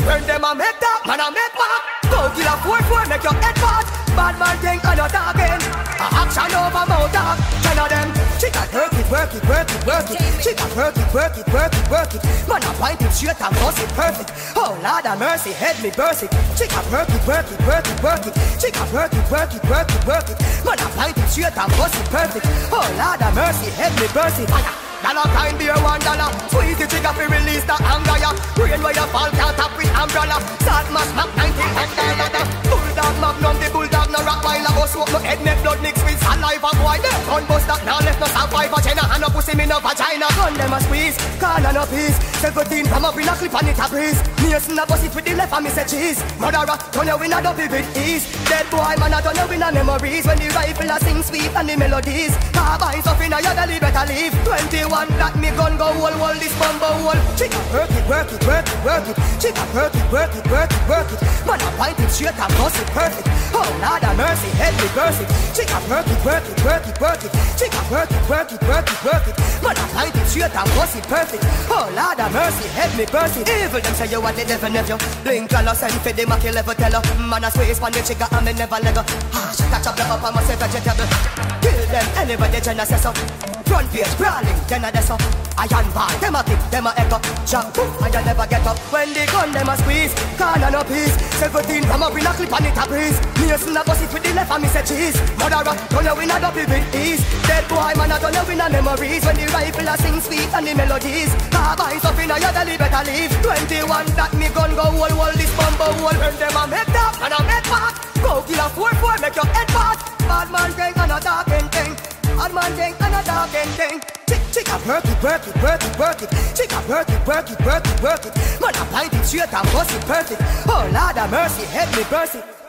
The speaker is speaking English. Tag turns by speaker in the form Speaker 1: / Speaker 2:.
Speaker 1: Burn them a make that man and make back. Go kill a four four, make your head pop. Bad man think I'm not talking. A action over mouth talk. Ten of them. She got work it, work it, work it, work it. She got work it, work it, work it, work it. Man I point it straight and bust it perfect. Oh Lord have mercy, head me burst it. She got work it, work it, work it, work it. She got work it, work it, work it, work it. Man I point it straight and bust it perfect. Oh Lord have mercy, head me burst it. Dollar kind beer one dollar. Squeeze the trigger fi release the anger ya Rain where you fall can't tap with umbrella. Salt mash mac 19 hectare Bulldog magnum the bulldog no rock while I go smoke saliva boy Gun bust that now left no survivor Jenna and no pussy me no vagina. Gun them a squeeze, corner no peace. Seventeen from up in a clip and it a breeze. Mason a bust it with the left and me say cheese Murderer, turn you in a double with ease. Dead boy man a turn you in a memories. When the rifle a sing sweet and the melodies. Carbines up in a your belly better leave. 21 that me gun go wall wall this bumbo wall. She work it, work it, work it, work it. She got work it, work it, work it, work it. Man a point it straight and bust it. Perfect Oh Lord have mercy, head me burst it She got work it, work it, work it, work it. She got work it, work it, work it, work it. Man a point it straight and bust it. Perfect Oh Lord have mercy, head me burst it Evil them say you are the devil nephew Blink and a send for them a kill ever tell her Man a squeeze pan the trigger and me never let go Ah, she catch up the up and say vegetable Kill them anybody so Front page crawling, then a desk up. Iron bar, them a kick, them a echo. Jump, and you never get up. When the gun them a squeeze, corner no peace. Seventeen up in a clip and it a breeze. Mason a bust it with the left and me say cheese Murderer, turn you in a double with ease Dead boy man a turn you in a memories. When the rifle a sing sweet and the melodies. Carbines up in a your belly better leave. Twenty-one that me gun go wall wall this bumbo wall. When them a make that and a make talking thing. Chick a work it, work it, work it, work it. Chick a work it, work it, work it, work it. Man a point it straight and bust it. Perfect Oh Lord have mercy, head me burst